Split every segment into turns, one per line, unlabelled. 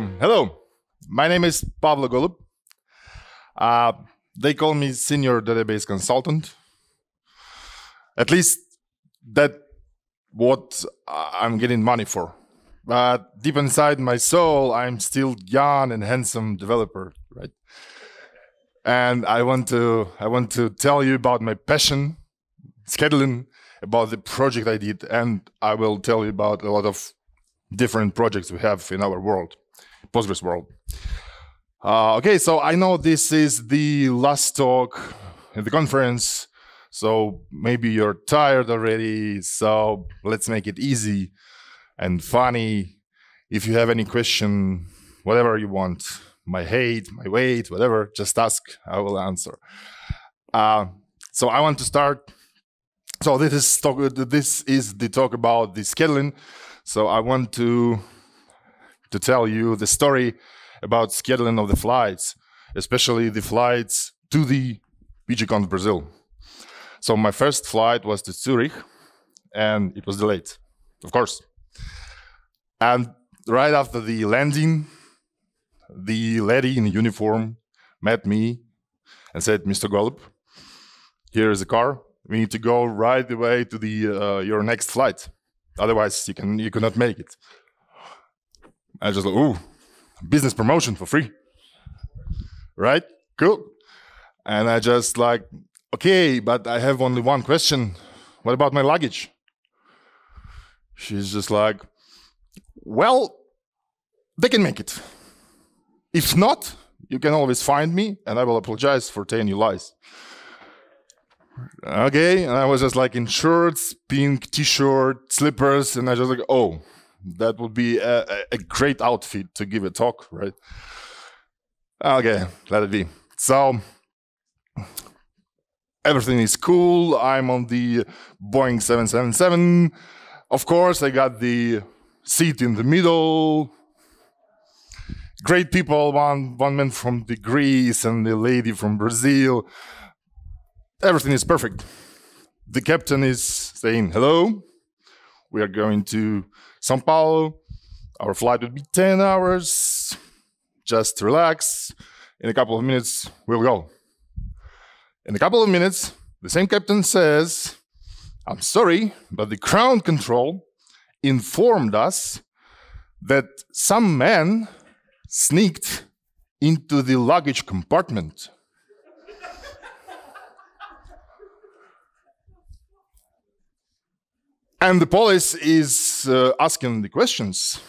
Hello. My name is Pavlo Golub. Uh, they call me senior database consultant. At least that what I'm getting money for. But deep inside my soul, I'm still young and handsome developer, right? And I want to I want to tell you about my passion, scheduling, about the project I did, and I will tell you about a lot of different projects we have in our world, Postgres world. Uh, okay, so I know this is the last talk in the conference, so maybe you're tired already. So let's make it easy and funny. If you have any question, whatever you want, my height, my weight, whatever, just ask. I will answer. Uh, so I want to start. So this is talk, this is the talk about the scheduling. So I want to to tell you the story about scheduling of the flights, especially the flights to the PGConf Brasil. So my first flight was to Zurich, and it was delayed, of course. And right after the landing, the lady in uniform met me and said, "Mr. Golub, here is a car. We need to go right away to the uh, your next flight." Otherwise, you can you cannot make it. I just like, ooh, business promotion for free, right? Cool. And I just like, okay, but I have only one question. What about my luggage? She's just like, well, they can make it. If not, you can always find me, and I will apologize for telling you lies. Okay, and I was just like in shorts, pink t-shirt, slippers, and I just like, oh, that would be a, a great outfit to give a talk, right? Okay, let it be. So everything is cool. I'm on the Boeing 777. Of course, I got the seat in the middle. Great people, one one man from the Greece and the lady from Brazil everything is perfect. The captain is saying, hello, we are going to Sao Paulo. Our flight will be 10 hours. Just relax. In a couple of minutes, we'll go. In a couple of minutes, the same captain says, I'm sorry, but the ground control informed us that some man sneaked into the luggage compartment. And the police is uh, asking the questions,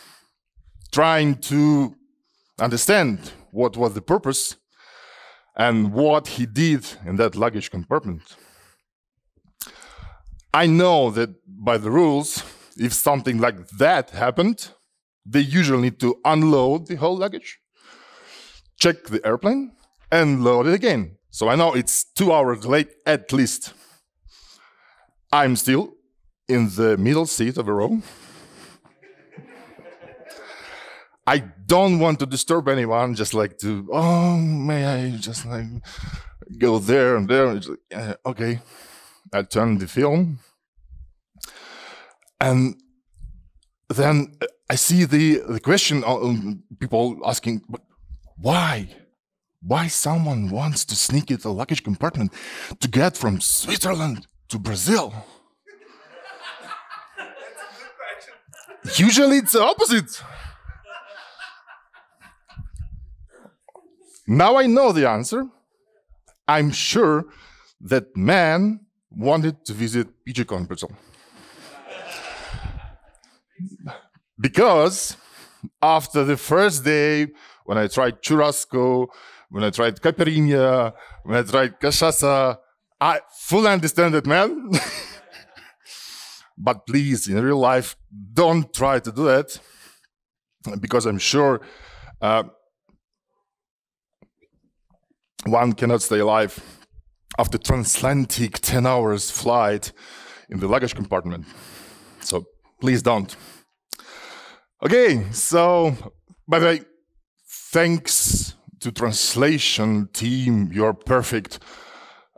trying to understand what was the purpose and what he did in that luggage compartment. I know that by the rules, if something like that happened, they usually need to unload the whole luggage, check the airplane, and load it again. So I know it's two hours late at least. I'm still in the middle seat of a row. I don't want to disturb anyone, just like to, oh, may I just like go there and there. Uh, okay. I turn the film. And then I see the, the question, um, people asking, why? Why someone wants to sneak into the luggage compartment to get from Switzerland to Brazil? Usually it's the opposite. Now I know the answer. I'm sure that man wanted to visit PGConf Brasil. because after the first day, when I tried churrasco, when I tried caipirinha, when I tried cachaça, I fully understand that man. But please, in real life, don't try to do that because I'm sure uh, one cannot stay alive after transatlantic 10 hours flight in the luggage compartment. So please don't. Okay, so by the way, thanks to translation team, you're perfect.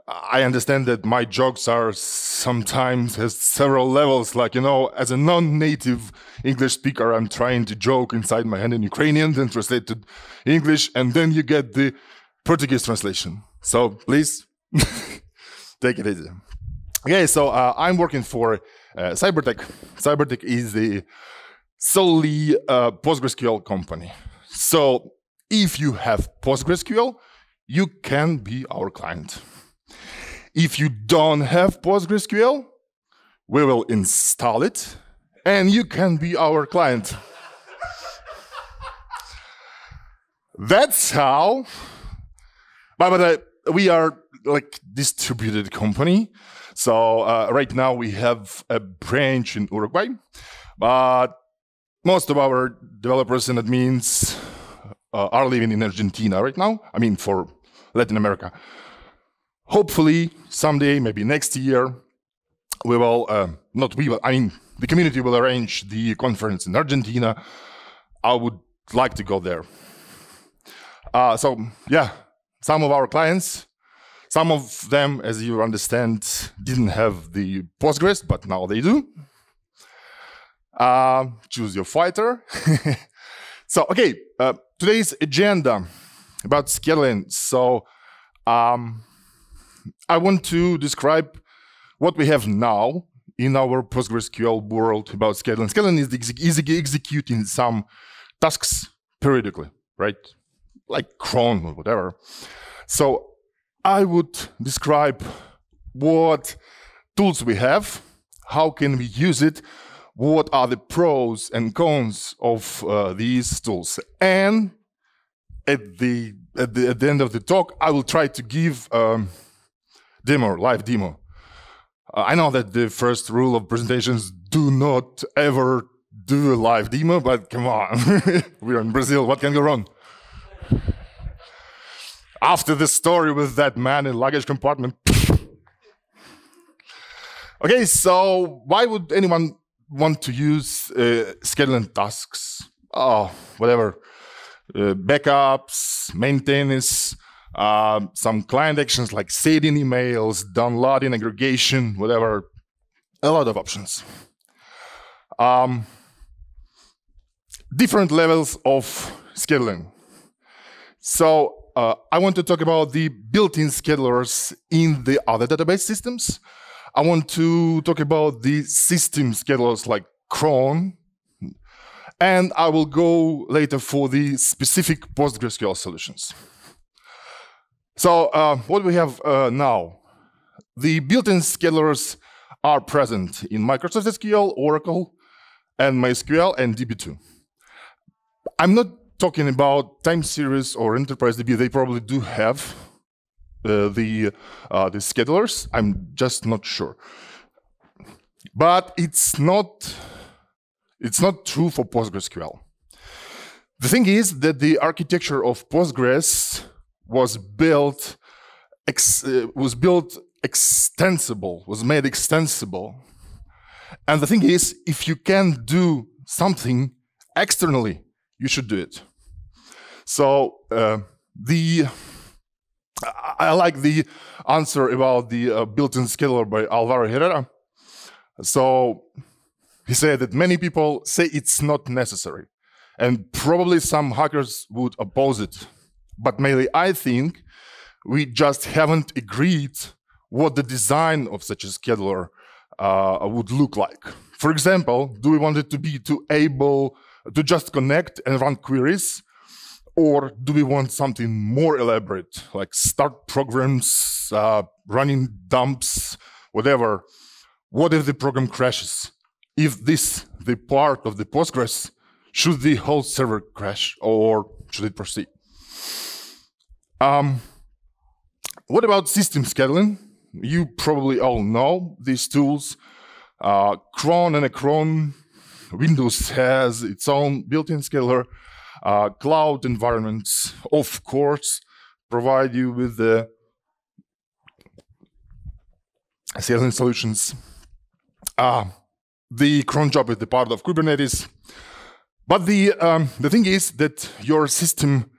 I understand that my jokes are sometimes has several levels. Like you know, as a non-native English speaker, I'm trying to joke inside my head in Ukrainian, then translate to English, and then you get the Portuguese translation. So please take it easy. Okay, so uh, I'm working for uh, Cybertec. Cybertec is a solely uh, PostgreSQL company. So if you have PostgreSQL, you can be our client. If you don't have PostgreSQL, we will install it and you can be our client. That's how. But, but uh, we are like distributed company. So uh, right now we have a branch in Uruguay, but most of our developers and admins uh, are living in Argentina right now. I mean, for Latin America. Hopefully, someday, maybe next year, we will, uh, not we will, I mean, the community will arrange the conference in Argentina. I would like to go there. Uh, so, yeah, some of our clients, some of them, as you understand, didn't have the Postgres, but now they do. Uh, choose your fighter. so, okay, uh, today's agenda about scheduling. So, um, I want to describe what we have now in our PostgreSQL world about scheduling. Scheduling is, ex is executing some tasks periodically, right? Like cron or whatever. So I would describe what tools we have, how can we use it, what are the pros and cons of uh, these tools, and at the, at the at the end of the talk, I will try to give um, demo, live demo. Uh, I know that the first rule of presentations do not ever do a live demo, but come on, we're in Brazil. What can go wrong? After the story with that man in luggage compartment. okay, so why would anyone want to use uh, scheduling tasks? Oh, whatever uh, backups, maintenance, uh, some client actions like sending emails, downloading aggregation, whatever. A lot of options. Um, different levels of scheduling. So uh, I want to talk about the built-in schedulers in the other database systems. I want to talk about the system schedulers like cron, and I will go later for the specific PostgreSQL solutions. So uh, what we have uh, now, the built-in schedulers are present in Microsoft SQL, Oracle, and MySQL and DB2. I'm not talking about time series or enterprise DB. They probably do have uh, the uh, the schedulers. I'm just not sure. But it's not it's not true for PostgreSQL. The thing is that the architecture of Postgres was built uh, was built extensible, was made extensible. And the thing is, if you can do something externally, you should do it. So uh, the I like the answer about the uh, built-in scheduler by Alvaro Herrera. So he said that many people say it's not necessary, and probably some hackers would oppose it. But mainly, I think we just haven't agreed what the design of such a scheduler uh, would look like. For example, do we want it to be to able to just connect and run queries? Or do we want something more elaborate, like start programs, uh, running dumps, whatever? What if the program crashes? if this the part of the Postgres, should the whole server crash or should it proceed? Um, what about system scheduling? You probably all know these tools. Uh, cron and anacron. Windows has its own built-in scheduler. Uh, cloud environments, of course, provide you with the scheduling solutions. Uh, the cron job is the part of Kubernetes. But the, um, the thing is that your system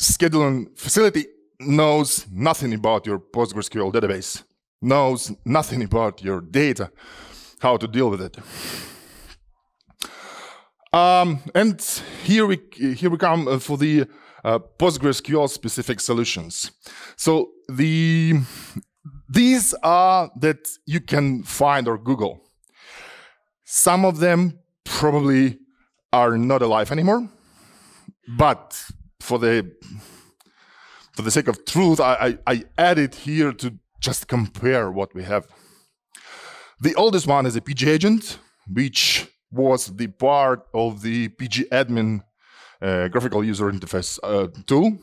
scheduling facility knows nothing about your PostgreSQL database, knows nothing about your data, how to deal with it. Um, and here we here we come uh, for the uh, PostgreSQL specific solutions. So the these are that you can find or Google. Some of them probably are not alive anymore, but for the for the sake of truth, I, I, I added here to just compare what we have. The oldest one is a PG agent, which was the part of the PG admin uh, graphical user interface uh, tool.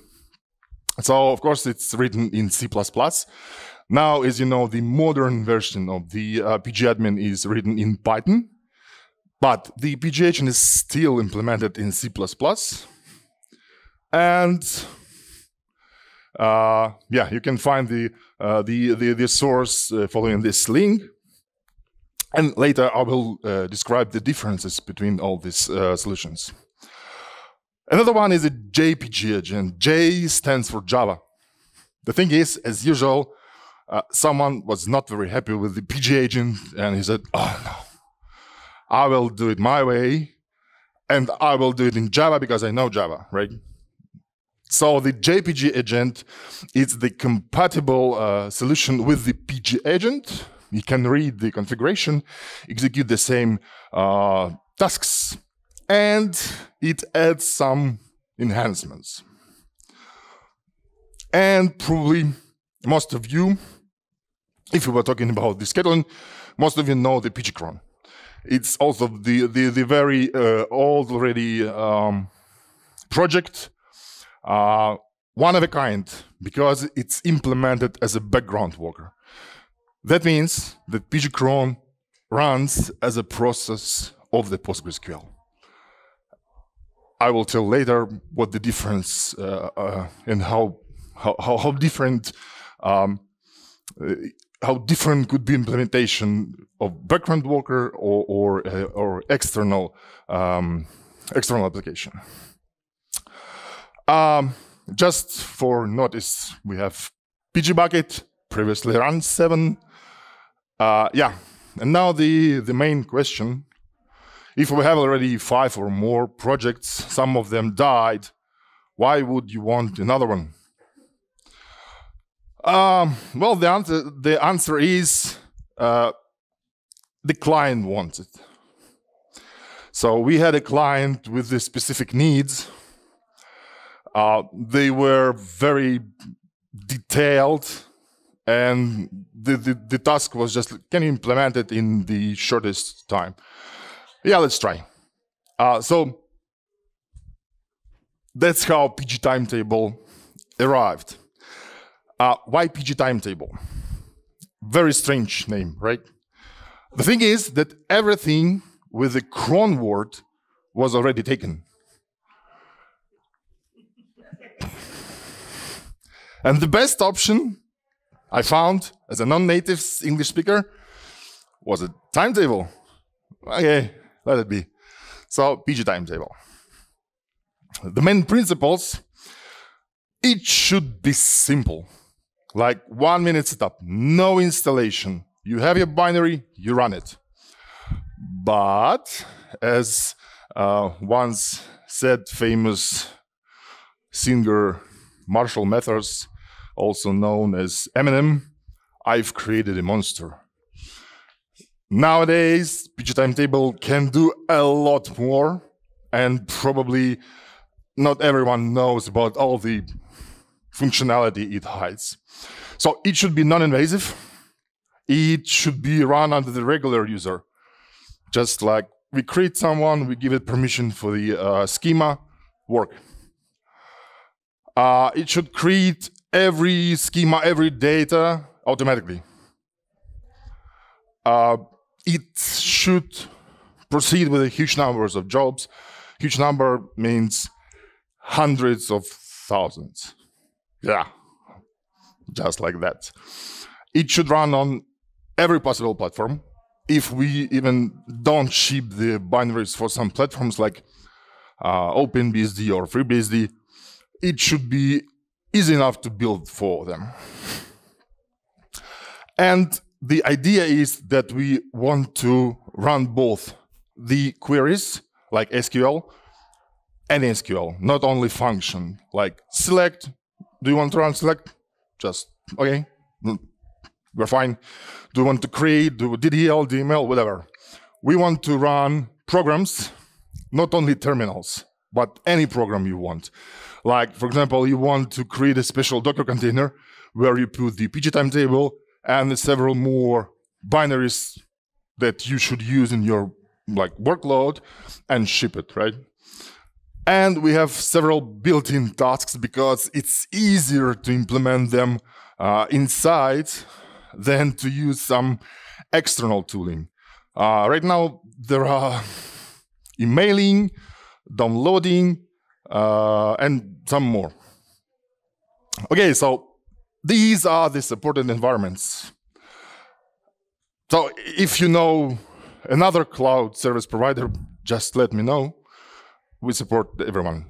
So, of course, it's written in C++. Now, as you know, the modern version of the uh, PG admin is written in Python, but the PG agent is still implemented in C++. And uh, yeah, you can find the, uh, the, the, the, source uh, following this link. And later I will uh, describe the differences between all these uh, solutions. Another one is a JPG agent. J stands for Java. The thing is, as usual, uh, someone was not very happy with the PG agent and he said, oh no, I will do it my way and I will do it in Java because I know Java, right? So the JPG agent is the compatible uh, solution with the PG agent. You can read the configuration, execute the same uh, tasks, and it adds some enhancements. And probably most of you, if we were talking about the scheduling, most of you know the pgcron. It's also the, the, the very uh, old already um, project uh, one of a kind because it's implemented as a background worker. That means that pgcron runs as a process of the PostgreSQL. I will tell later what the difference uh, uh, and how, how, how different um, uh, how different could be implementation of background worker or or, uh, or external um, external application. Um, just for notice, we have PG bucket, previously run seven. Uh, yeah, and now the, the main question. If we have already five or more projects, some of them died, why would you want another one? Um, well, the answer, the answer is uh, the client wants it. So we had a client with the specific needs uh, they were very detailed, and the, the, the task was just can you implement it in the shortest time? Yeah, let's try. Uh, so that's how PG timetable arrived. Uh, why PG timetable? Very strange name, right? The thing is that everything with the cron word was already taken. And the best option I found as a non-native English speaker was a timetable. Okay, let it be. So PG timetable. The main principles, it should be simple. Like one minute setup, no installation. You have your binary, you run it. But as uh, once said famous singer Marshall Mathers, also known as Eminem, I've created a monster. Nowadays, PG Timetable can do a lot more, and probably not everyone knows about all the functionality it hides. So it should be non-invasive. It should be run under the regular user. Just like we create someone, we give it permission for the uh, schema, work. Uh, it should create every schema, every data automatically. Uh, it should proceed with a huge numbers of jobs. Huge number means hundreds of thousands. Yeah, just like that. It should run on every possible platform. If we even don't ship the binaries for some platforms like uh, OpenBSD or FreeBSD, it should be easy enough to build for them. And the idea is that we want to run both the queries like SQL and SQL, not only function like select. Do you want to run select? Just okay, mm, we're fine. Do you want to create, do DDL, DML, whatever. We want to run programs, not only terminals, but any program you want. Like, for example, you want to create a special Docker container where you put the PG timetable and several more binaries that you should use in your like workload and ship it, right? And we have several built-in tasks because it's easier to implement them uh, inside than to use some external tooling. Uh, right now, there are emailing, downloading, uh, and some more. Okay, so these are the supported environments. So if you know another cloud service provider, just let me know. We support everyone.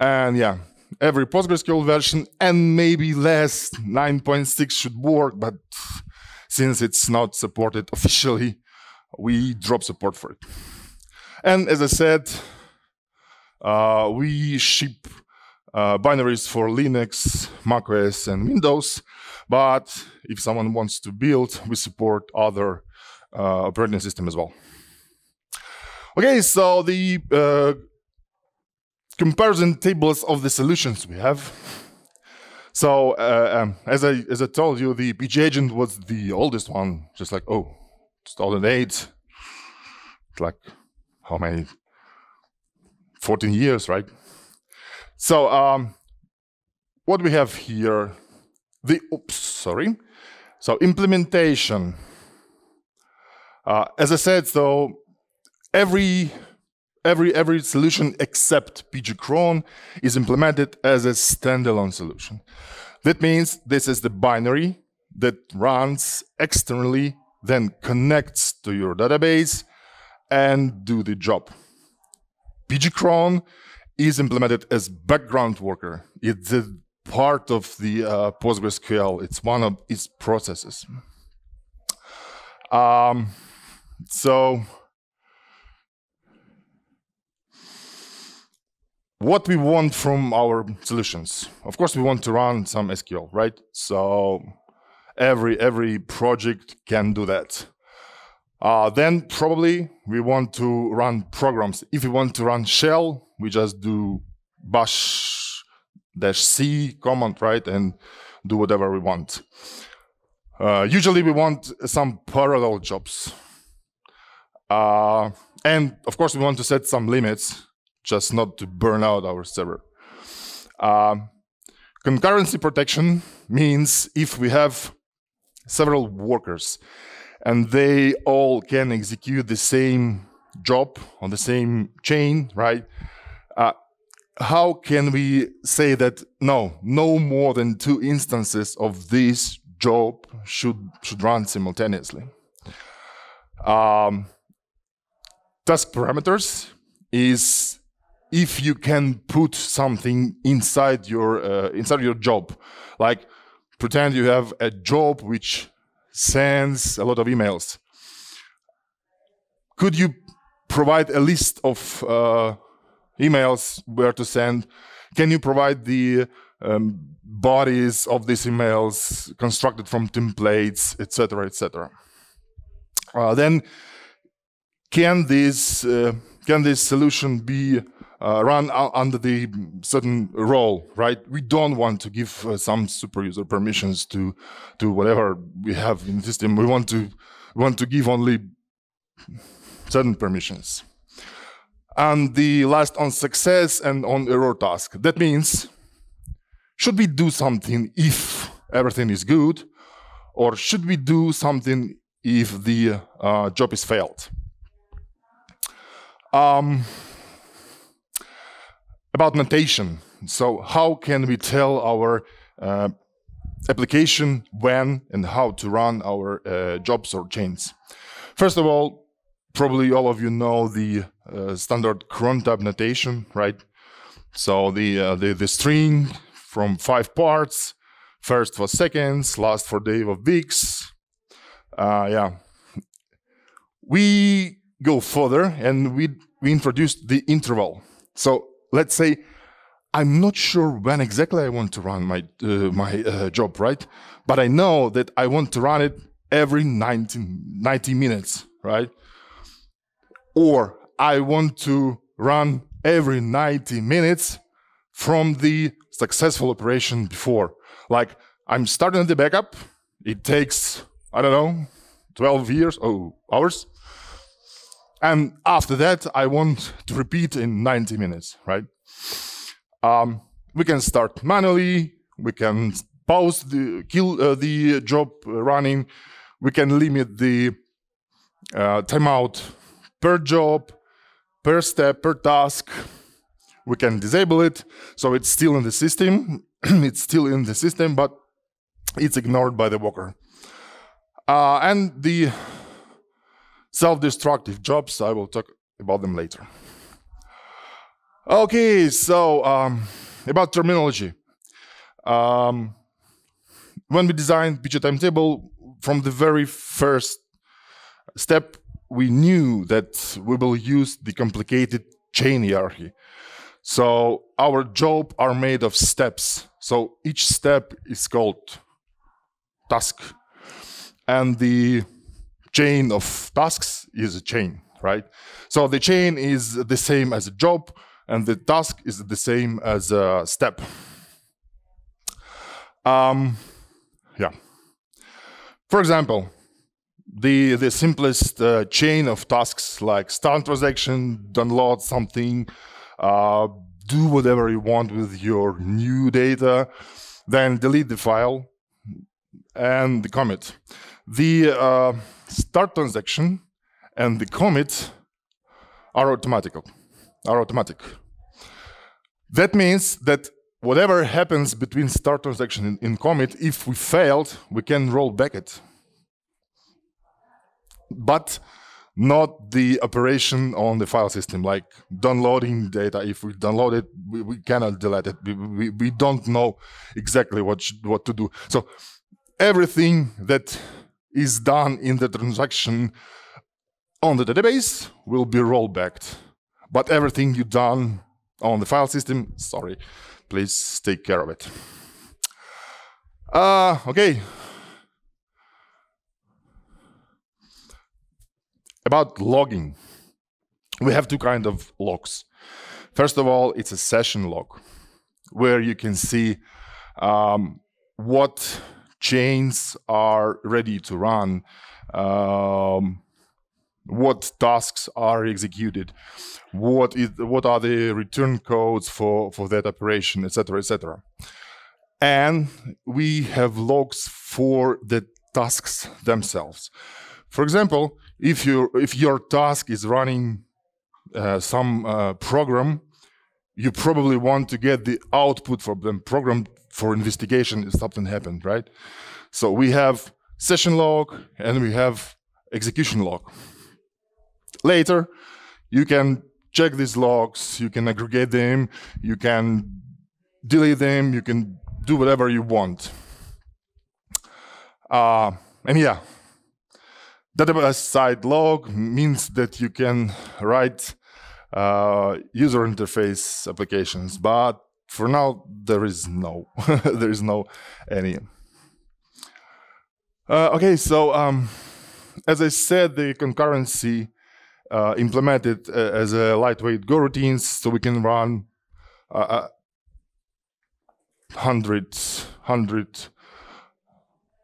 And yeah, every PostgreSQL version and maybe less 9.6 should work, but since it's not supported officially, we drop support for it. And as I said, uh, we ship uh, binaries for Linux, macOS, and Windows. But if someone wants to build, we support other uh, operating system as well. Okay, so the uh, comparison tables of the solutions we have. So uh, um, as I as I told you, the PG agent was the oldest one, just like oh, 2008. It's like how many? 14 years, right? So um, what we have here, the oops, sorry. So implementation. Uh, as I said, so every every every solution except PG cron is implemented as a standalone solution. That means this is the binary that runs externally, then connects to your database and do the job. PG cron is implemented as background worker. It's a part of the uh, PostgreSQL. It's one of its processes. Um, so what we want from our solutions. Of course, we want to run some SQL, right? So every every project can do that. Uh, then probably we want to run programs. If we want to run shell, we just do bash dash c command, right, and do whatever we want. Uh, usually we want some parallel jobs. Uh, and of course we want to set some limits, just not to burn out our server. Uh, concurrency protection means if we have several workers and they all can execute the same job on the same chain, right? Uh, how can we say that no, no more than two instances of this job should should run simultaneously? Um, task parameters is if you can put something inside your uh, inside your job, like pretend you have a job which sends a lot of emails. Could you provide a list of uh, emails where to send? Can you provide the um, bodies of these emails constructed from templates, etc., etc.? Uh, then, can this uh, can this solution be uh, run under the certain role, right? We don't want to give uh, some super user permissions to to whatever we have in the system. We want to we want to give only certain permissions. And the last on success and on error task. That means, should we do something if everything is good, or should we do something if the uh, job is failed? Um, about notation. So how can we tell our uh, application when and how to run our uh, jobs or chains? First of all, probably all of you know the uh, standard cron tab notation, right? So the, uh, the, the string from five parts. First for seconds, last for day of weeks. Uh, yeah. We go further and we, we introduce the interval. So let's say I'm not sure when exactly I want to run my, uh, my uh, job, right? But I know that I want to run it every 90, 90 minutes, right? Or I want to run every 90 minutes from the successful operation before. Like I'm starting the backup. It takes, I don't know, 12 years, oh, hours. And after that, I want to repeat in 90 minutes, right? Um, we can start manually. We can pause the kill uh, the job running. We can limit the uh, timeout per job, per step, per task. We can disable it, so it's still in the system. it's still in the system, but it's ignored by the worker. Uh, and the self-destructive jobs, I will talk about them later. Okay, so um, about terminology. Um, when we designed PG timetable, from the very first step, we knew that we will use the complicated chain hierarchy. So our job are made of steps. So each step is called task. And the chain of tasks is a chain, right? So the chain is the same as a job, and the task is the same as a step. Um, yeah. For example, the the simplest uh, chain of tasks like start transaction, download something, uh, do whatever you want with your new data, then delete the file and the commit. The uh, start transaction and the commit are automatic are automatic. That means that whatever happens between start transaction and in commit, if we failed, we can roll back it. But not the operation on the file system, like downloading data. If we download it, we, we cannot delete it. We, we, we don't know exactly what, what to do. So everything that is done in the transaction on the database will be rollbacked but everything you done on the file system, sorry, please take care of it. Uh, okay. About logging, we have two kind of logs. First of all, it's a session log, where you can see um, what chains are ready to run, um, what tasks are executed, what is what are the return codes for for that operation, etc., etc. And we have logs for the tasks themselves. For example, if you if your task is running uh, some uh, program, you probably want to get the output from the program for investigation if something happened, right? So we have session log and we have execution log. Later, you can check these logs, you can aggregate them, you can delete them, you can do whatever you want. Uh, and yeah, database side log means that you can write uh, user interface applications, but for now there is no, there is no any. Uh, okay, so um, as I said, the concurrency uh, implemented uh, as a lightweight Go routines, so we can run uh, hundreds, hundred,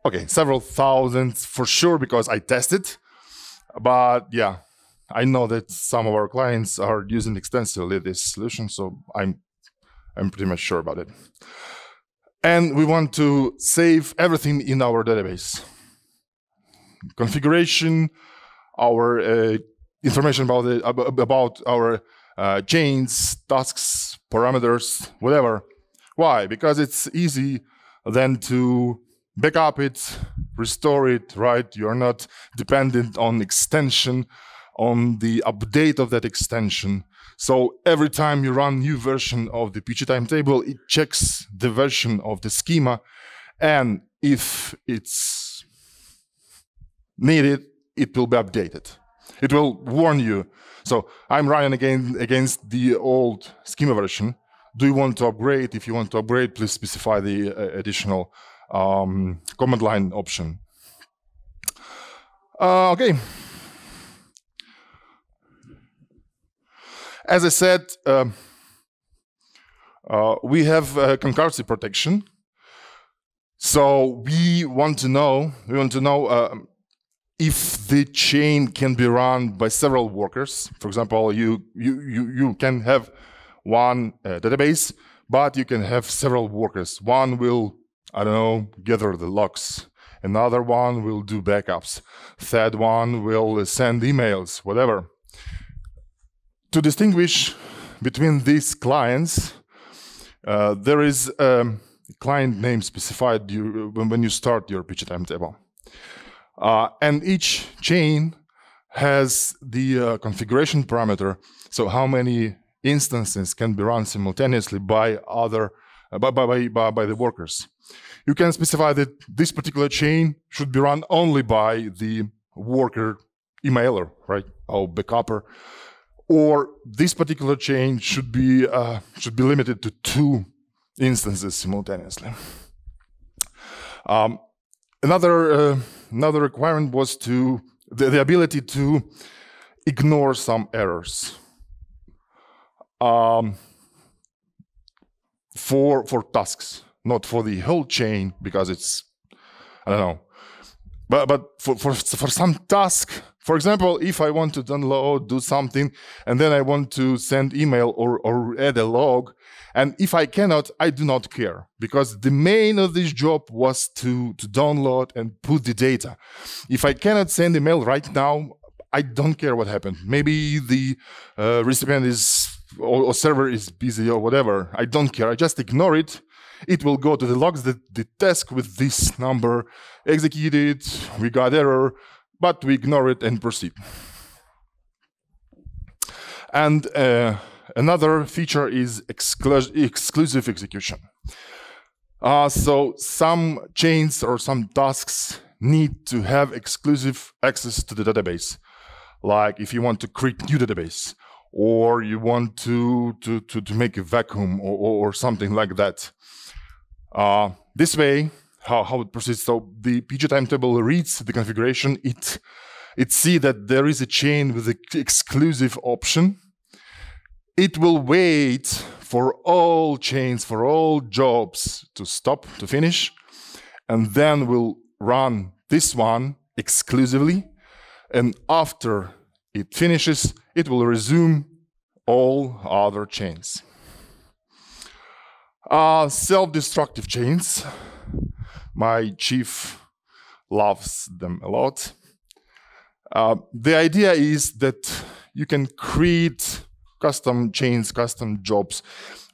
okay, several thousands for sure because I tested. But yeah, I know that some of our clients are using extensively this solution, so I'm I'm pretty much sure about it. And we want to save everything in our database. Configuration, our uh, information about the, about our uh, chains, tasks, parameters, whatever. Why? Because it's easy then to backup it, restore it, right? You're not dependent on extension on the update of that extension. So every time you run new version of the PG timetable, it checks the version of the schema. And if it's needed, it will be updated. It will warn you. So I'm running again against the old schema version. Do you want to upgrade? If you want to upgrade, please specify the uh, additional um, command line option. Uh, okay. As I said, um, uh, we have uh, concurrency protection. So we want to know, we want to know uh, if the chain can be run by several workers. For example, you you you, you can have one uh, database, but you can have several workers. One will, I don't know, gather the logs. Another one will do backups. Third one will send emails, whatever. To distinguish between these clients, uh, there is a client name specified you, when you start your PG timetable. Uh, and each chain has the uh, configuration parameter, so how many instances can be run simultaneously by other uh, by, by, by, by the workers. You can specify that this particular chain should be run only by the worker emailer, right, or backupper, or this particular chain should be uh, should be limited to two instances simultaneously. Um, another uh, another requirement was to the, the ability to ignore some errors um, for for tasks, not for the whole chain because it's I don't know. But but for for for some task, for example, if I want to download, do something, and then I want to send email or or add a log, and if I cannot, I do not care because the main of this job was to to download and put the data. If I cannot send email right now, I don't care what happened. Maybe the uh, recipient is or, or, server is busy or whatever. I don't care. I just ignore it. It will go to the logs that the task with this number executed. We got error, but we ignore it and proceed. And uh, another feature is exclu exclusive execution. Uh, so some chains or some tasks need to have exclusive access to the database. Like if you want to create new database or you want to to to, to make a vacuum or, or, something like that. Uh, this way, how, how it proceeds. So the PG timetable reads the configuration. It it see that there is a chain with the exclusive option. It will wait for all chains, for all jobs to stop, to finish, and then will run this one exclusively. And after it finishes, it will resume all other chains. Uh, Self-destructive chains. My chief loves them a lot. Uh, the idea is that you can create custom chains, custom jobs,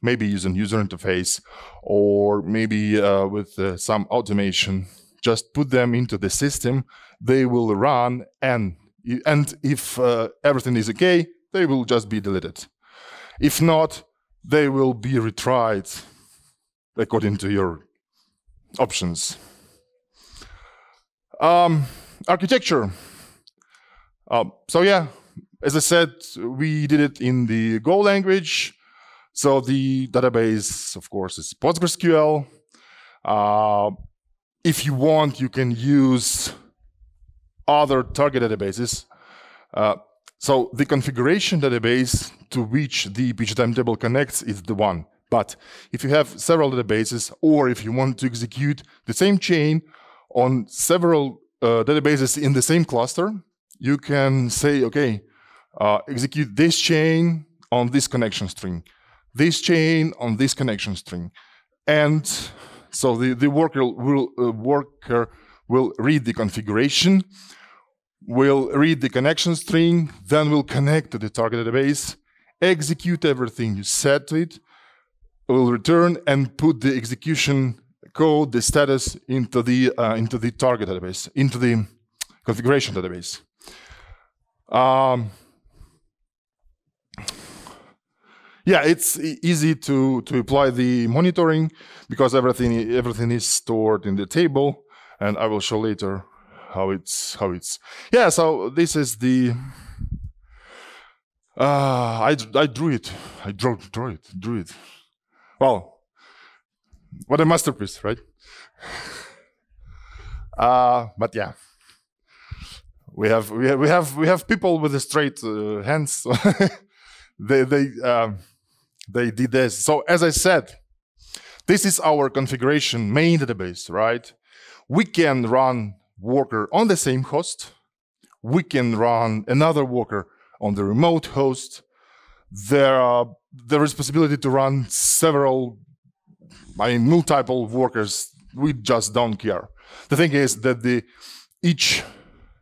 maybe using user interface or maybe uh, with uh, some automation. Just put them into the system, they will run and and if uh, everything is okay, they will just be deleted. If not, they will be retried according to your options. Um, architecture. Uh, so yeah, as I said, we did it in the Go language. So the database, of course, is PostgreSQL. Uh, if you want, you can use other target databases. Uh, so the configuration database to which the PG timetable connects is the one. But if you have several databases, or if you want to execute the same chain on several uh, databases in the same cluster, you can say, okay, uh, execute this chain on this connection string, this chain on this connection string. And so the, the worker will, uh, worker will read the configuration, will read the connection string, then will connect to the target database, execute everything you set to it, will return and put the execution code, the status into the uh, into the target database, into the configuration database. Um, yeah, it's easy to to apply the monitoring because everything everything is stored in the table, and I will show later how it's how it's yeah. So this is the uh, I I drew it. I drew drew it drew it. Well, what a masterpiece, right? Uh, but yeah, we have we have we have we have people with straight uh, hands. They they um, they did this. So as I said, this is our configuration main database, right? We can run worker on the same host. We can run another worker on the remote host. There are there is possibility to run several, I mean, multiple workers. We just don't care. The thing is that the each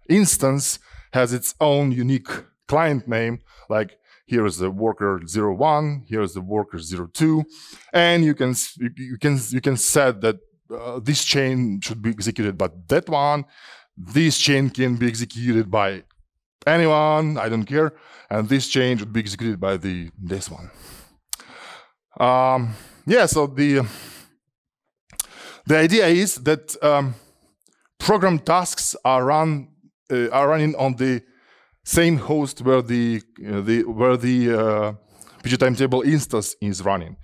instance has its own unique client name. Like here is the worker 01, here is the worker 02, and you can you can you can set that uh, this chain should be executed by that one. This chain can be executed by anyone, I don't care, and this change would be executed by the this one. Um, yeah, so the the idea is that um, program tasks are run uh, are running on the same host where the uh, the where the uh, PG timetable instance is running.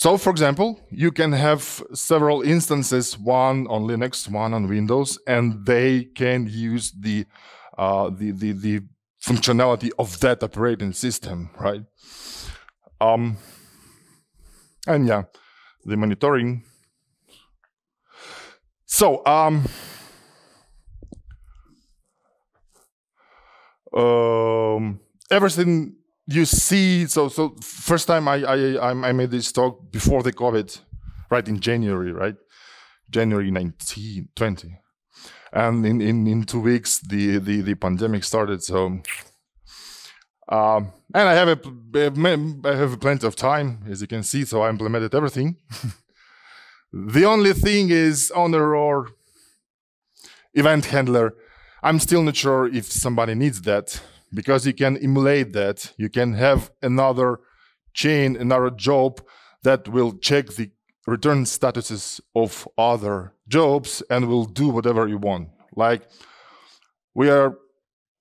So, for example, you can have several instances, one on Linux, one on Windows, and they can use the uh, the, the the functionality of that operating system, right? Um, and yeah, the monitoring. So, um, um, everything you see. So, so first time I, I I made this talk before the COVID, right in January, right, January 19, 20. And in, in, in two weeks the, the, the pandemic started. So, um, and I have a I have plenty of time, as you can see. So I implemented everything. the only thing is owner or event handler I'm still not sure if somebody needs that because you can emulate that. You can have another chain, another job that will check the return statuses of other jobs and will do whatever you want. Like we are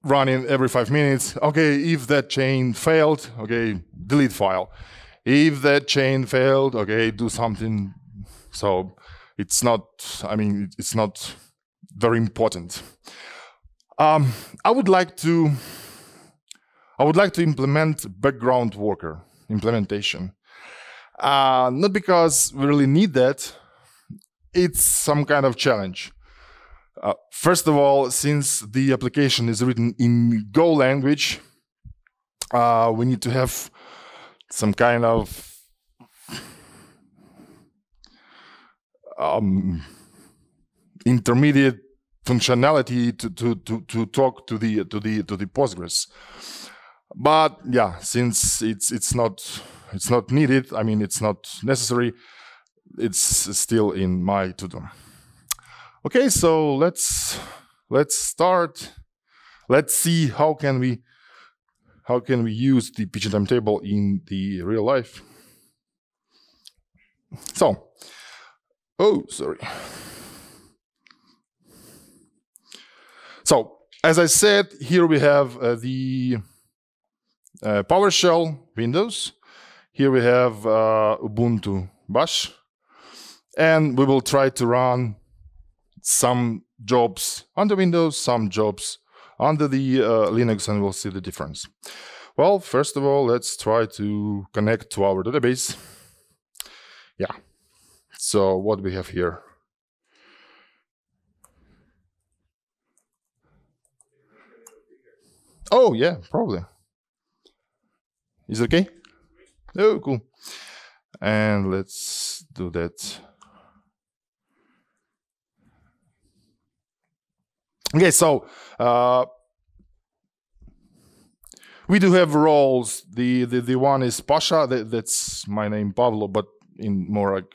running every five minutes. Okay, if that chain failed, okay, delete file. If that chain failed, okay, do something. So it's not, I mean, it's not very important. Um, I would like to I would like to implement background worker implementation. Uh, not because we really need that, it's some kind of challenge. Uh, first of all, since the application is written in Go language, uh, we need to have some kind of um, intermediate functionality to, to, to, to talk to the to the to the Postgres. But yeah, since it's it's not it's not needed, I mean it's not necessary, it's still in my to-do. Okay, so let's let's start. Let's see how can we how can we use the PG timetable in the real life. So, oh, sorry. So as I said, here we have uh, the uh, PowerShell Windows. Here we have uh, Ubuntu Bash. And we will try to run some jobs under Windows, some jobs under the uh, Linux, and we'll see the difference. Well, first of all, let's try to connect to our database. Yeah. So what we have here? Oh, yeah, probably. Is it okay? Oh, cool. And let's do that. Okay, so uh, we do have roles. The, the the one is Pasha. That, that's my name, Pavlo, but in more like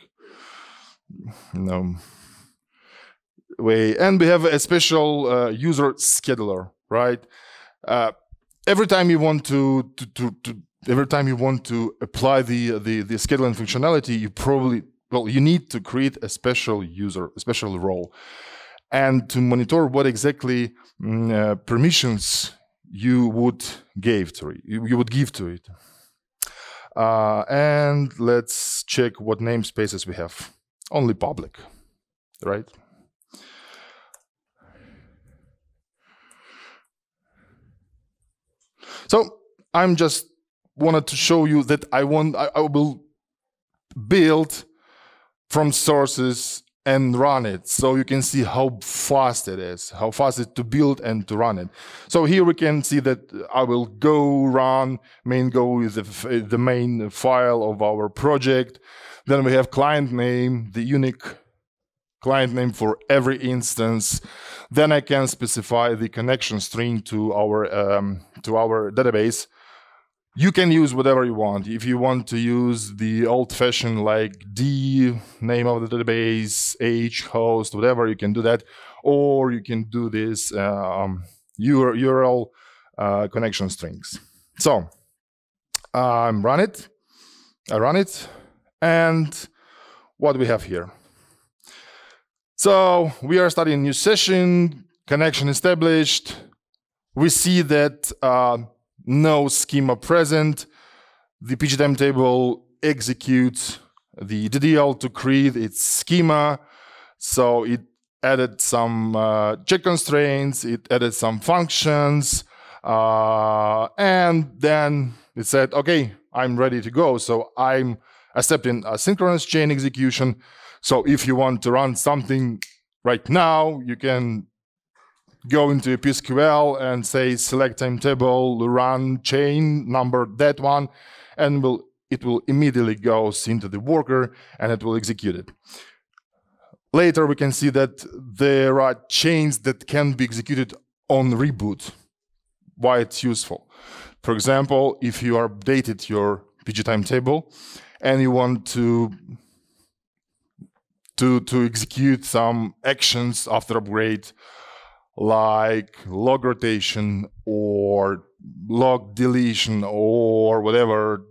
you know way. And we have a special uh, user scheduler, right? uh, every time you want to, to, to, to, every time you want to apply the, the, the scheduling functionality, you probably, well, you need to create a special user, a special role. And to monitor what exactly mm, uh, permissions you would give to it, you would give to it. Uh, and let's check what namespaces we have. Only public, right? So I'm just wanted to show you that I want I, I will build from sources and run it. So you can see how fast it is how fast it to build and to run it. So here we can see that i will go run main go is the, the main file of our project. Then we have client name the unique client name for every instance. Then i can specify the connection string to our um, to our database you can use whatever you want. If you want to use the old-fashioned like D name of the database, H host, whatever, you can do that, or you can do this um, URL uh, connection strings. So I um, run it. I run it, and what we have here? So we are starting new session, connection established. We see that. Uh, no schema present. The PG timetable executes the DDL to create its schema. So it added some uh, check constraints, it added some functions, uh, and then it said, okay, I'm ready to go. So I'm accepting asynchronous chain execution. So if you want to run something right now, you can go into PSQL and say select timetable, run chain number that one, and will it will immediately goes into the worker and it will execute it. Later we can see that there are chains that can be executed on reboot. Why it's useful. For example, if you updated your PG timetable and you want to to to execute some actions after upgrade like log rotation or log deletion or whatever.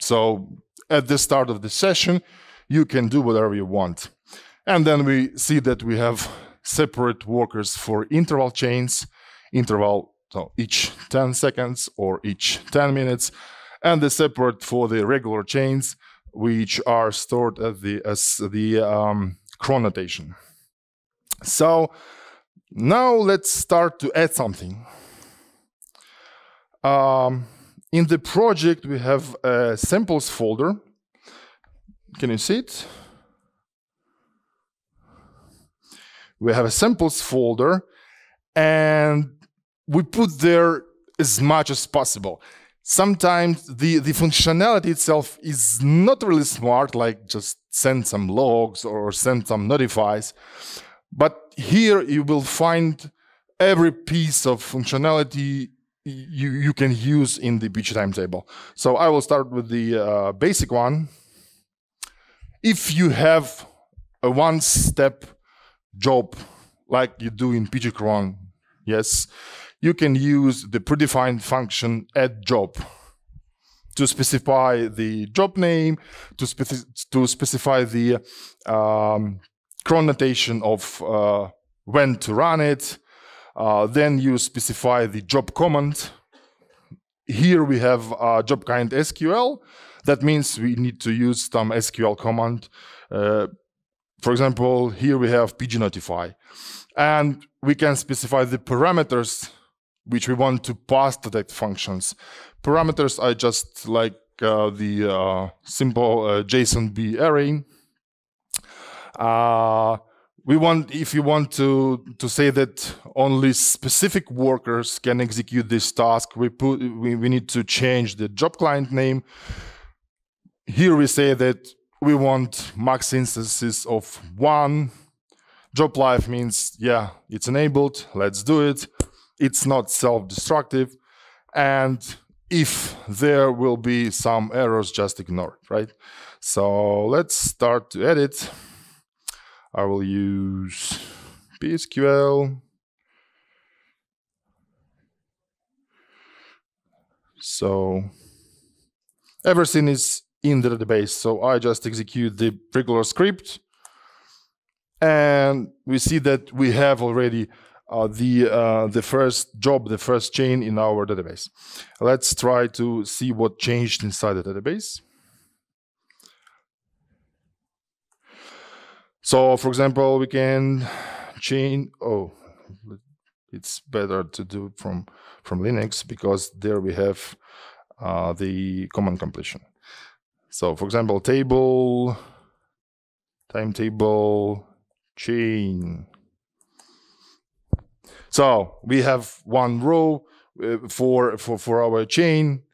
So at the start of the session, you can do whatever you want. And then we see that we have separate workers for interval chains, interval so each 10 seconds or each 10 minutes, and the separate for the regular chains, which are stored as the as the um. So now let's start to add something. Um, in the project, we have a samples folder. Can you see it? We have a samples folder and we put there as much as possible. Sometimes the, the functionality itself is not really smart, like just send some logs or send some notifies. But here you will find every piece of functionality you, you can use in the PG timetable. So I will start with the uh, basic one. If you have a one-step job like you do in pgcron, yes, you can use the predefined function add job to specify the job name, to, speci to specify the um, cron notation of uh, when to run it. Uh, then you specify the job command. Here we have job kind SQL. That means we need to use some SQL command. Uh, for example, here we have pgnotify. And we can specify the parameters which we want to pass to that functions. Parameters are just like uh, the uh, simple JSONB array uh, we want, if you want to to say that only specific workers can execute this task, we put we, we need to change the job client name. Here we say that we want max instances of one. Job life means yeah, it's enabled. Let's do it. It's not self-destructive, and if there will be some errors, just ignore it, right? So let's start to edit. I will use PSQL. So everything is in the database. So I just execute the regular script and we see that we have already uh, the uh, the first job, the first chain in our database. Let's try to see what changed inside the database. So, for example, we can chain. Oh, it's better to do from from Linux because there we have uh, the command completion. So, for example, table, timetable, chain. So we have one row uh, for for for our chain.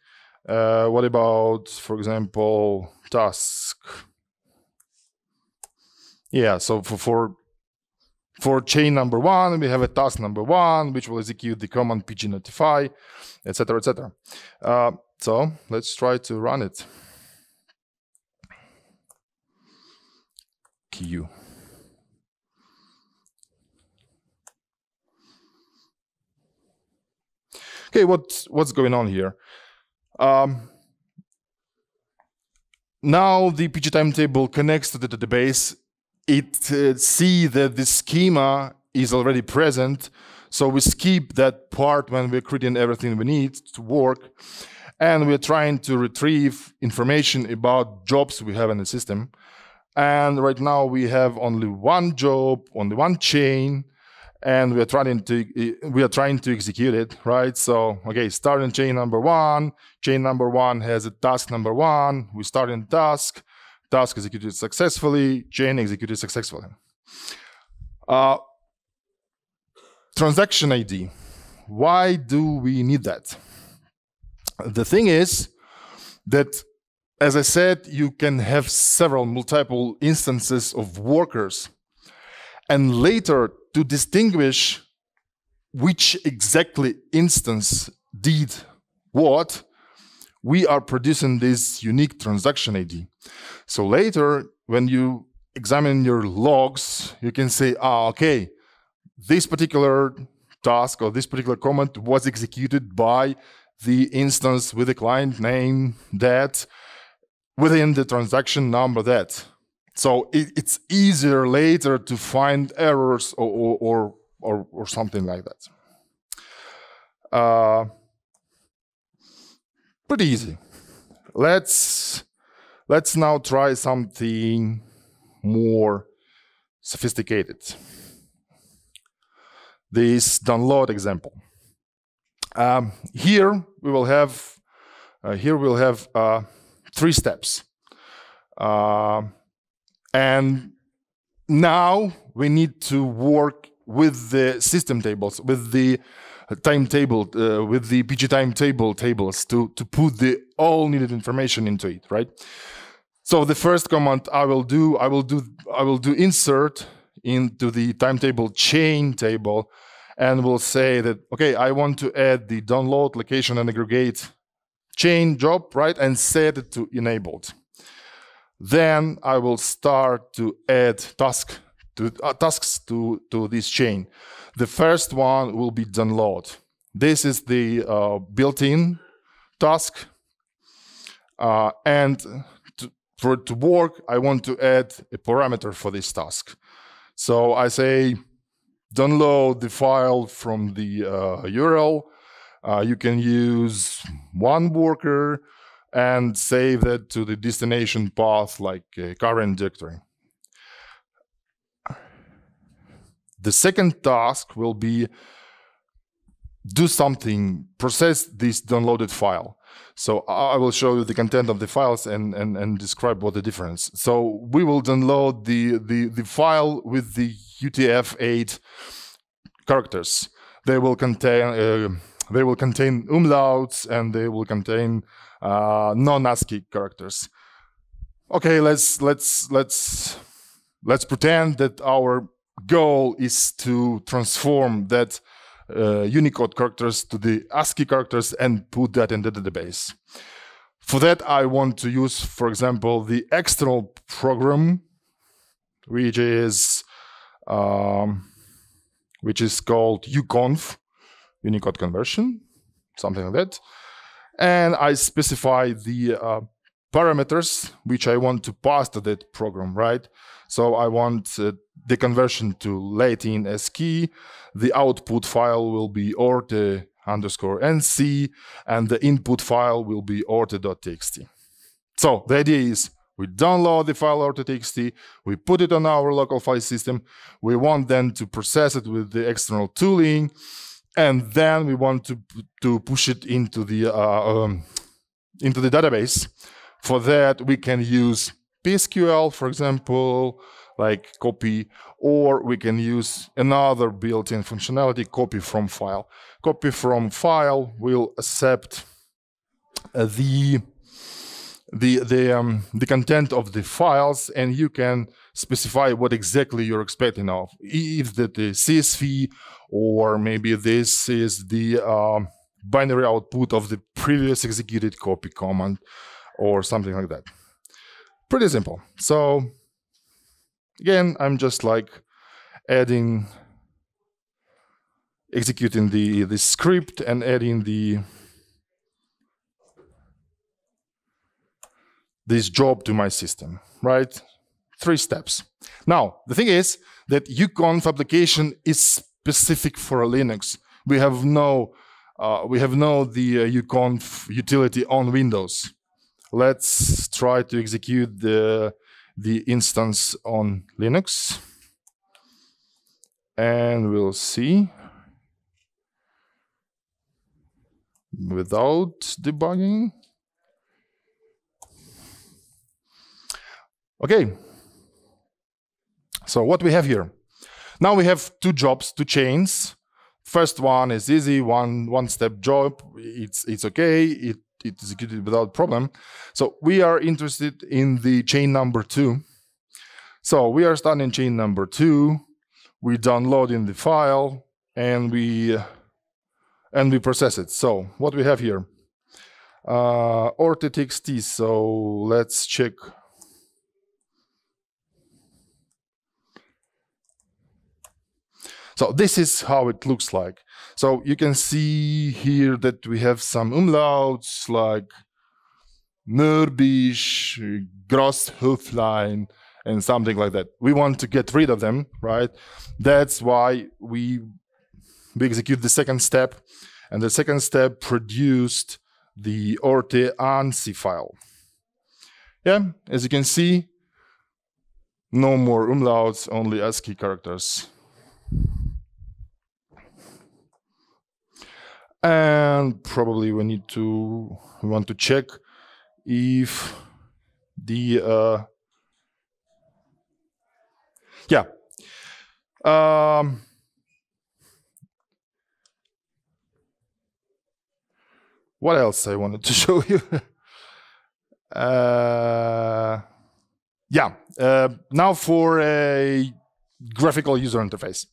Uh, what about, for example, task? Yeah, so for, for for chain number one, we have a task number one, which will execute the command pg notify, etc., etc. Uh, so let's try to run it. Q. Okay, what's what's going on here? Um, now the PG timetable connects to the database. It uh, see that the schema is already present, so we skip that part when we're creating everything we need to work, and we're trying to retrieve information about jobs we have in the system. And right now we have only one job, only one chain, and we are trying to we are trying to execute it right? So okay starting chain number one. Chain number one has a task number one. We start in task task executed successfully chain executed successfully. Uh, transaction id why do we need that? The thing is that as i said you can have several multiple instances of workers and later to distinguish which exactly instance did what, we are producing this unique transaction ID. So later, when you examine your logs, you can say, ah, okay, this particular task or this particular command was executed by the instance with the client name that within the transaction number that. So it, it's easier later to find errors or, or, or, or something like that. Uh, pretty easy. Let's, let's now try something more sophisticated. This download example. Um, here we will have uh, here we'll have uh, three steps. Uh, and now we need to work with the system tables, with the timetable, uh, with the PG timetable tables to, to put the all needed information into it, right? So the first command I will do, I will do, I will do insert into the timetable chain table and we'll say that, okay, I want to add the download location and aggregate chain job, right? And set it to enabled. Then I will start to add task to, uh, tasks to, to this chain. The first one will be download. This is the uh, built-in task. Uh, and to, for it to work, I want to add a parameter for this task. So I say download the file from the URL. Uh, uh, you can use one worker, and save that to the destination path like current directory. The second task will be do something, process this downloaded file. So I will show you the content of the files and, and, and describe what the difference. So we will download the, the, the file with the UTF-8 characters. They will contain uh, they will contain umlauts and they will contain uh, non-ASCII characters. Okay, let's let's let's let's pretend that our goal is to transform that uh, Unicode characters to the ASCII characters and put that in the database. For that, I want to use, for example, the external program, which is um, which is called uconv, Unicode conversion, something like that. and I specify the uh, parameters which I want to pass to that program, right? So I want uh, the conversion to Latin ASCII. The output file will be orte underscore nc, and the input file will be orte.txt. So the idea is we download the file orte.txt, we put it on our local file system, we want then to process it with the external tooling, and then we want to, to push it into the, uh, um, into the database. For that, we can use PSQL, for example, like copy, or we can use another built-in functionality, copy from file. Copy from file will accept uh, the the the um, the content of the files, and you can specify what exactly you're expecting of. If that the CSV, or maybe this is the uh, binary output of the previous executed copy command, or something like that. Pretty simple. So again, I'm just like adding, executing the, the script and adding the this job to my system, right? Three steps. Now, the thing is that uconv application is specific for Linux. We have no uh, we have no the uh, uconv utility on Windows. Let's try to execute the, the instance on Linux. And we'll see. Without debugging. Okay. So what we have here? Now we have two jobs, two chains. First one is easy, one one step job. It's it's okay. It it executed without problem. So we are interested in the chain number two. So we are starting chain number two. We download in the file and we and we process it. So what we have here, uh, orte.txt. So let's check. So this is how it looks like. So you can see here that we have some umlauts like Mörbisch, Grosshöflein, and something like that. We want to get rid of them, right? That's why we, we execute the second step. And the second step produced the orte ANSI file. Yeah, as you can see, no more umlauts, only ASCII characters. And probably we need to we want to check if the uh, yeah. Um, what else I wanted to show you? Uh, yeah uh, now for a graphical user interface.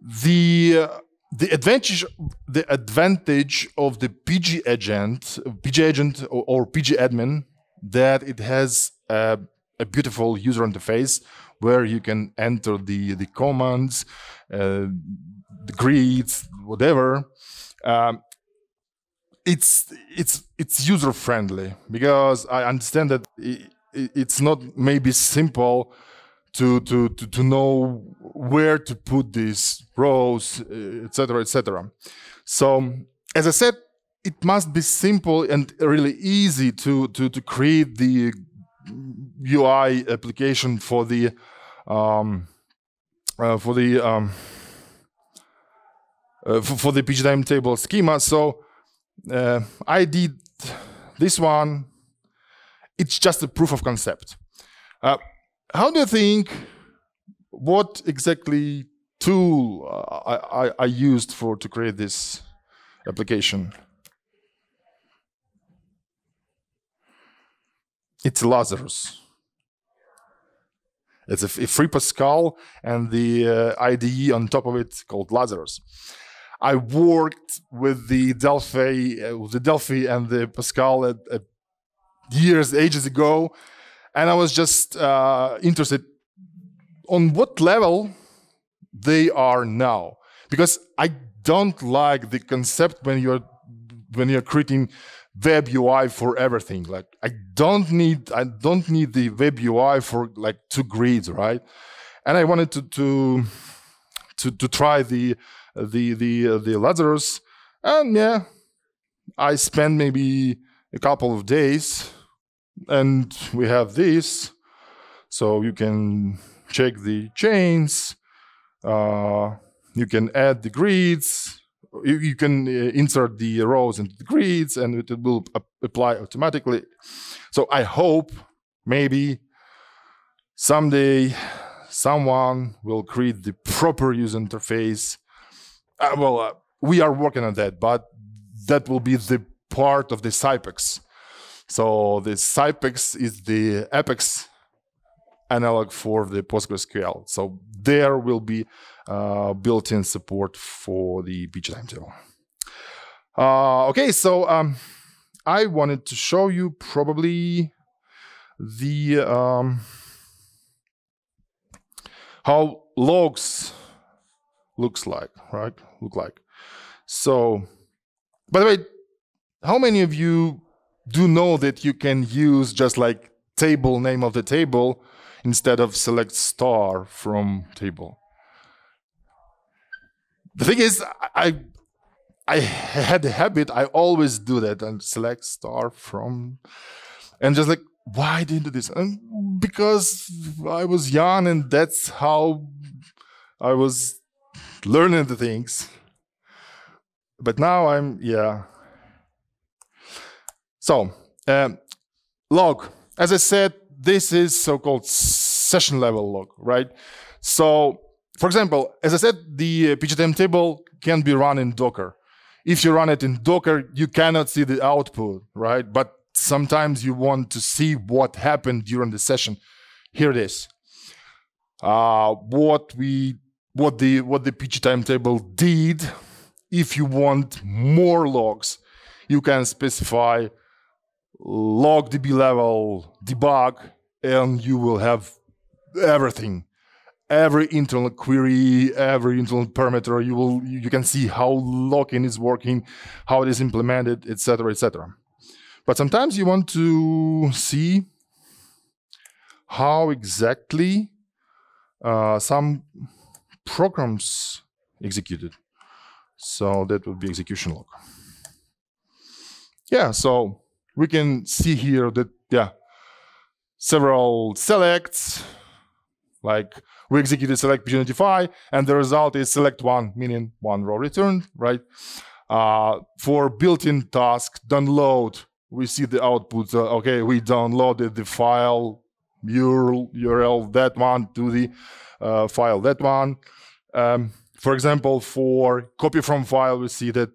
The uh, the advantage the advantage of the PG agent, PG agent or, or PG admin, that it has a, a, beautiful user interface where you can enter the the commands, uh, the grids, whatever. Um, it's it's it's user friendly because I understand that it, it's not maybe simple to, to, to, to know where to put these rows, etc., etc. So, as I said, it must be simple and really easy to, to, to create the UI application for the um, uh, for the um, uh, for, for, the PG timetable schema. So uh, I did this one. It's just a proof of concept. How do you think what exactly tool uh, I, I, I used for to create this application? It's Lazarus. It's a, free Pascal and the uh, IDE on top of it called Lazarus. I worked with the Delphi, uh, with the Delphi and the Pascal at, at years, ages ago, and I was just uh, interested on what level they are now, because I don't like the concept when you're when you're creating web UI for everything. Like I don't need I don't need the web UI for like two grids, right? And I wanted to to to, to try the the the the Lazarus, and yeah, I spent maybe a couple of days, and we have this, so you can check the chains. Uh, you can add the grids you, you can uh, insert the rows into the grids and it will apply automatically. So I hope maybe someday someone will create the proper user interface. Uh, well, uh, we are working on that, but that will be the part of the CYPEX. So the CYPEX is the Apex analog for the PostgreSQL. So there will be uh, built-in support for the PG timetable. Uh, okay, so um, I wanted to show you probably the um, how logs looks like, right? Look like. So, by the way, how many of you do know that you can use just like table name of the table instead of select star from table. The thing is, I I had a habit. I always do that and select star from, and just like why did I do this? And because I was young and that's how I was learning the things. But now I'm yeah. So um, log, as I said, this is so-called session level log, right? So, for example, as I said, the uh, PG timetable can be run in Docker. If you run it in Docker, you cannot see the output, right? But sometimes you want to see what happened during the session. Here it is. Uh, what we what the what the PG timetable did. If you want more logs, you can specify log db level debug and you will have everything. Every internal query every internal parameter you will you can see how login is working how it is implemented etc etc but sometimes you want to see how exactly uh, some programs executed. So that would be execution log. Yeah so we can see here that, yeah, several selects, like we executed select pg and the result is select one, meaning one row returned, right? Uh, for built-in task download, we see the output. Uh, okay, we downloaded the file URL, URL that one to the uh, file that one. Um, for example, for copy from file, we see that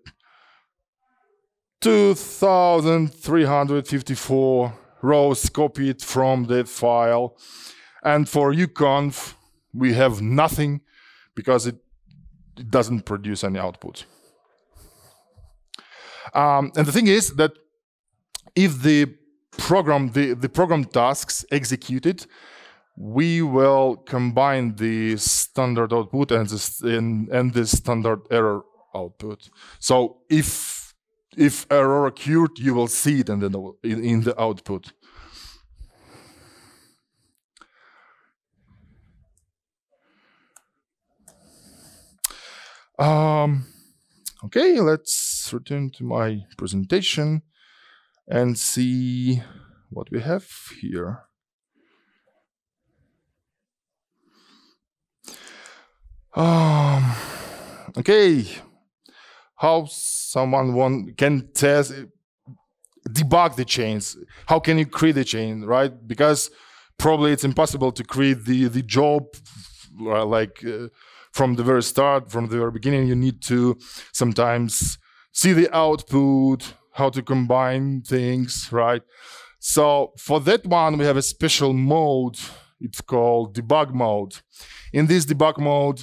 2,354 rows copied from that file. And for uconv, we have nothing because it, it doesn't produce any output. Um, and the thing is that if the program, the, the program tasks executed, we will combine the standard output and the, and, and the standard error output. So if if error occurred, you will see it in the, in the output. Um, okay, let's return to my presentation and see what we have here. Um, okay, how someone one can test debug the chains. How can you create a chain right? Because probably it's impossible to create the the job uh, like uh, from the very start from the very beginning. You need to sometimes see the output how to combine things right? So for that one we have a special mode. It's called debug mode. In this debug mode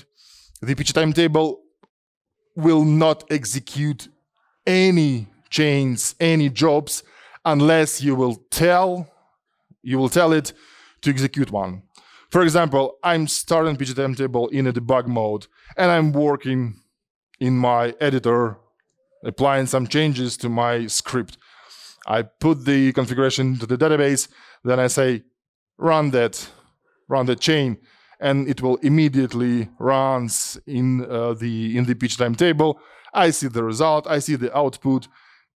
the PG timetable will not execute any chains, any jobs, unless you will tell you will tell it to execute one. For example, I'm starting PG timetable in a debug mode, and I'm working in my editor applying some changes to my script. I put the configuration to the database, then I say, run that, run the chain, and it will immediately runs in uh, the in the PG timetable. I see the result, I see the output,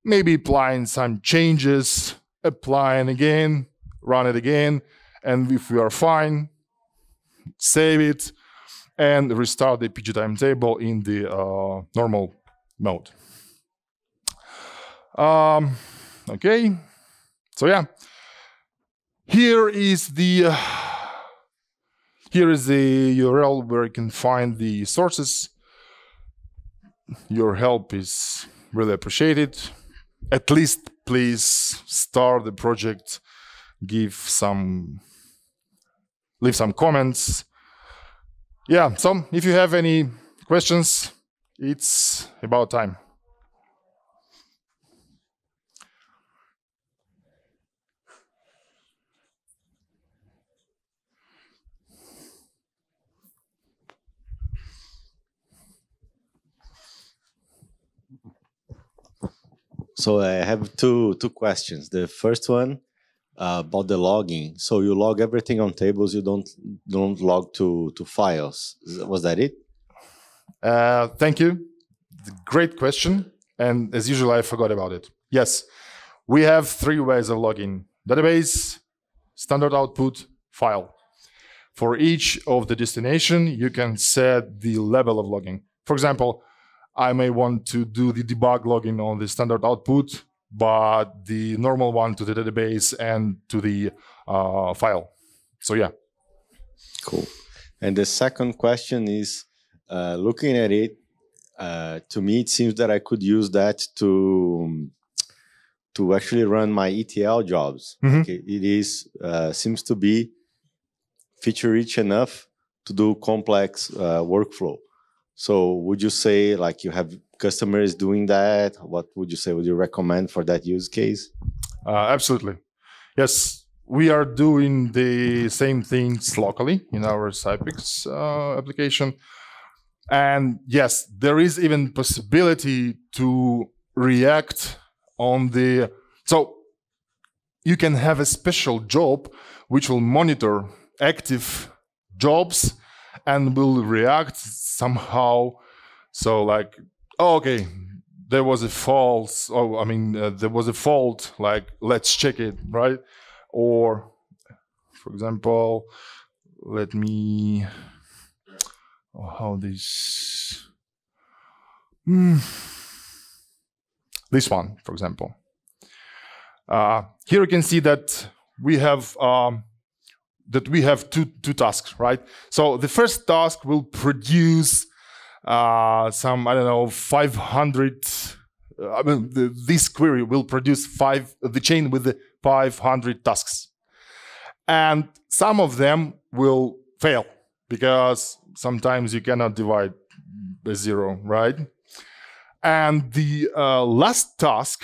maybe applying some changes, applying again, run it again, and if we are fine, save it, and restart the PG timetable in the uh, normal mode. Um, okay, so yeah, here is the uh, here is the URL where you can find the sources. Your help is really appreciated. At least please start the project, give some, leave some comments. Yeah, so if you have any questions, it's about time.
So I have two two questions. The first one uh, about the logging. So you log everything on tables. You don't don't log to to files. Was that it?
Uh, thank you. Great question. And as usual, I forgot about it. Yes, we have three ways of logging: database, standard output, file. For each of the destination, you can set the level of logging. For example, I may want to do the debug logging on the standard output, but the normal one to the database and to the uh, file. So yeah.
Cool. And the second question is, uh, looking at it, uh, to me, it seems that I could use that to to actually run my ETL jobs.
Mhm.
Okay, It is uh, seems to be feature rich enough to do complex uh, workflow. So would you say like you have customers doing that? What would you say would you recommend for that use case?
Uh, absolutely. Yes, we are doing the same things locally in our CYPEX uh, application. And yes, there is even possibility to react on the so you can have a special job which will monitor active jobs and will react somehow so like oh, okay there was a false oh i mean uh, there was a fault like let's check it right or for example let me oh, how this Hmm. this one for example uh, here you can see that we have um, that we have two two tasks right so the first task will produce uh, some I don't know 500. uh, I mean, the, this query will produce five the chain with the 500 tasks, and some of them will fail because sometimes you cannot divide by zero, right? And the uh, last task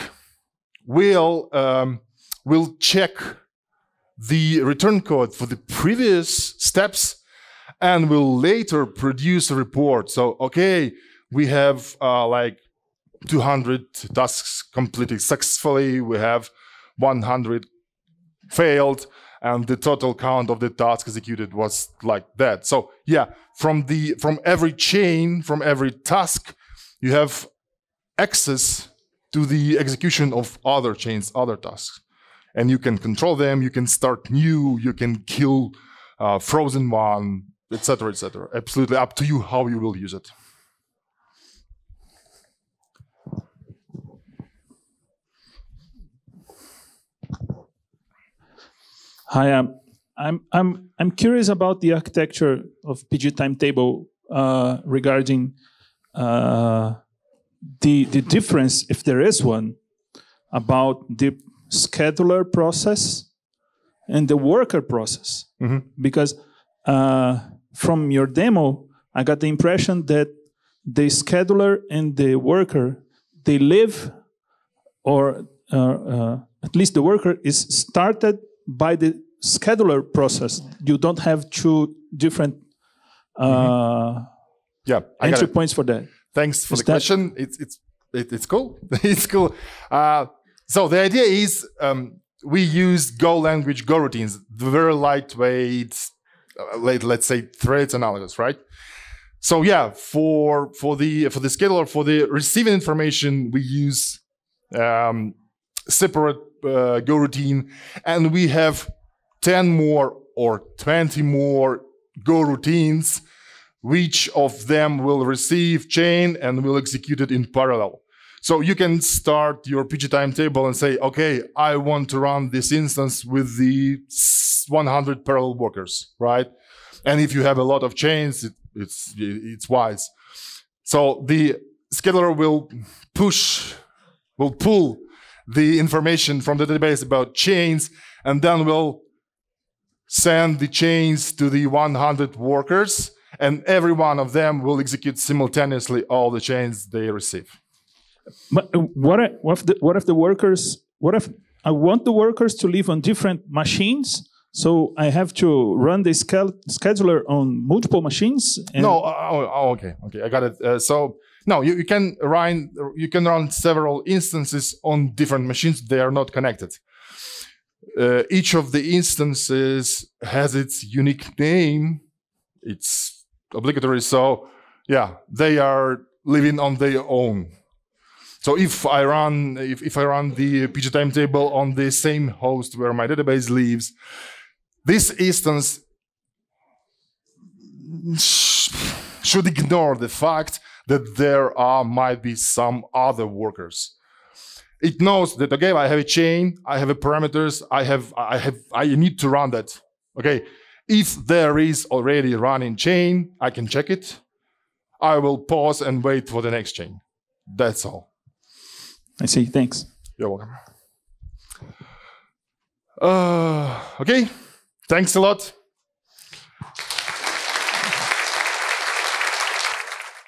will um, will check the return code for the previous steps and will later produce a report. So, okay, we have uh, like 200 tasks completed successfully. We have 100 failed, and the total count of the tasks executed was like that. So, yeah, from the from every chain, from every task, you have access to the execution of other chains, other tasks, and you can control them. You can start new. You can kill uh, frozen one, etc., etc. Absolutely up to you how you will use it.
Hi, um, I'm I'm I'm curious about the architecture of PG timetable uh, regarding uh, the the difference, if there is one, about the scheduler process and the worker process.
Mhm.
Because uh, from your demo, I got the impression that the scheduler and the worker they live, or uh, uh, at least the worker is started by the scheduler process. You don't have two different uh,
Yeah, I got
entry points for that.
Thanks for
Is
the
that-
question. It's it's it, it's cool. it's cool. So the idea is um, we use Go language Go routines, very lightweight, uh, let, let's say threads analogous, right? So yeah, for for the for the scheduler for the receiving information, we use um, separate uh, Go routine, and we have ten more or twenty more Go routines. Which of them will receive chain and will execute it in parallel? So you can start your PG timetable and say, okay, I want to run this instance with the 100 parallel workers, right? And if you have a lot of chains, it, it's it's wise. So the scheduler will push, will pull the information from the database about chains, and then will send the chains to the 100 workers, and every one of them will execute simultaneously all the chains they receive.
But uh, what what if the, what if the workers? What if I want the workers to live on different machines? So I have to run the scheduler on multiple machines.
no, uh, oh, oh, okay, okay, I got it. Uh, so no, you, you can run you can run several instances on different machines. They are not connected. Uh, each of the instances has its unique name. It's obligatory. So yeah, they are living on their own. So if I run if, if I run the PG timetable on the same host where my database lives, this instance should ignore the fact that there are might be some other workers. It knows that okay, I have a chain, I have a parameters, I have I have I need to run that. Okay, if there is already running chain, I can check it. I will pause and wait for the next chain. That's all.
I see. Thanks.
You're welcome. Uh, okay. Thanks a lot.